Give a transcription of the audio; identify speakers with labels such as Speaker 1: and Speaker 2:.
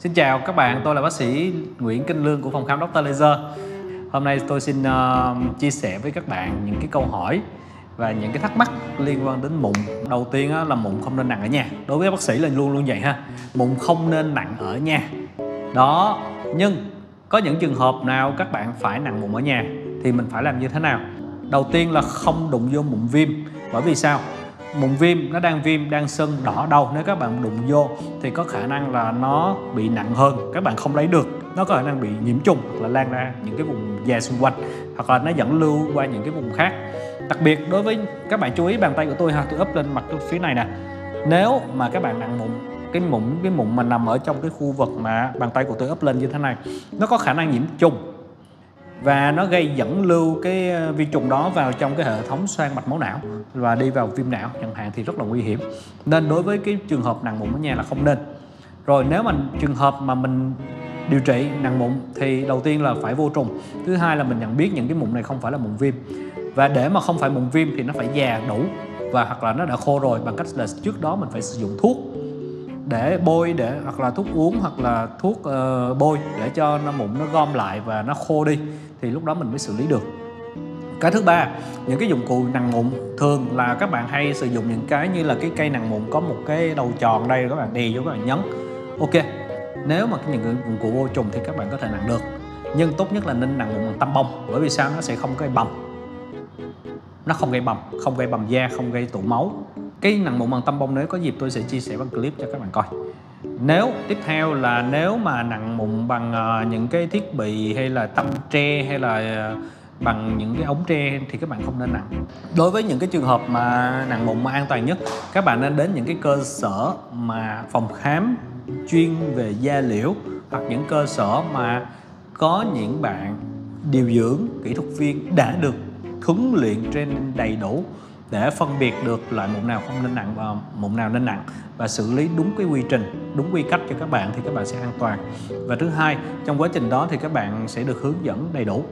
Speaker 1: Xin chào các bạn, tôi là bác sĩ Nguyễn Kinh Lương của phòng khám Dr. Laser. Hôm nay tôi xin uh, chia sẻ với các bạn những cái câu hỏi và những cái thắc mắc liên quan đến mụn. Đầu tiên là mụn không nên nặng ở nhà. Đối với bác sĩ là luôn luôn vậy ha. Mụn không nên nặng ở nhà. Đó, nhưng có những trường hợp nào các bạn phải nặng mụn ở nhà thì mình phải làm như thế nào? Đầu tiên là không đụng vô mụn viêm. Bởi vì sao? Mụn viêm, nó đang viêm, đang sưng, đỏ đầu nếu các bạn đụng vô thì có khả năng là nó bị nặng hơn. Các bạn không lấy được, nó có khả năng bị nhiễm trùng hoặc là lan ra những cái vùng da xung quanh hoặc là nó dẫn lưu qua những cái vùng khác. Đặc biệt đối với các bạn chú ý bàn tay của tôi ha, tôi úp lên mặt phía này nè. Nếu mà các bạn nặng mụn cái mụn cái mụn mà nằm ở trong cái khu vực mà bàn tay của tôi ấp lên như thế này, nó có khả năng nhiễm trùng và nó gây dẫn lưu cái ờ, vi trùng đó vào trong cái hệ thống xoang mạch máu não và đi vào viêm não chẳng hạn thì rất là nguy hiểm. Nên đối với cái trường hợp nặng mụn ở nhà là không nên. Rồi nếu mà trường hợp mà mình điều trị nặng mụn thì đầu tiên là phải vô trùng, thứ hai là mình nhận biết những cái mụn này không phải là mụn viêm. Và để mà không phải mụn viêm thì nó phải già đủ và hoặc là nó đã khô rồi bằng cách là trước đó mình phải sử dụng thuốc để bôi để hoặc là thuốc uống hoặc là thuốc uh, bôi để cho nó mụn nó gom lại và nó khô đi thì lúc đó mình mới xử lý được. Cái thứ ba những cái dụng cụ nặng mụn thường là các bạn hay sử dụng những cái như là cái cây nặng mụn có một cái đầu tròn đây các bạn đi vô các bạn nhấn. Ok nếu mà những cái dụng cụ vô trùng thì các bạn có thể nặng được nhưng tốt nhất là nên nặng mụn bằng tăm bông bởi vì sao? Nó sẽ không gây bầm. Nó không gây bầm không gây bầm da không gây tụ máu cái nặng mụn bằng tăm bông nếu có dịp tôi sẽ chia sẻ bằng clip cho các bạn coi. Nếu tiếp theo là nếu mà nặng mụn bằng uh, những cái thiết bị hay là tăm tre hay là uh, bằng những cái ống tre thì các bạn không nên nặng. Đối với những cái trường hợp mà nặng mụn mà an toàn nhất các bạn nên đến những cái cơ sở mà phòng khám chuyên về da liễu hoặc những cơ sở mà có những bạn điều dưỡng kỹ thuật viên đã được huấn luyện trên đầy đủ để phân biệt được loại mụn nào không nên nặng và mụn nào nên nặng và xử lý đúng cái quy trình, đúng quy cách cho các bạn thì các bạn sẽ an toàn. Và thứ hai, trong quá trình đó thì các bạn sẽ được hướng dẫn đầy đủ.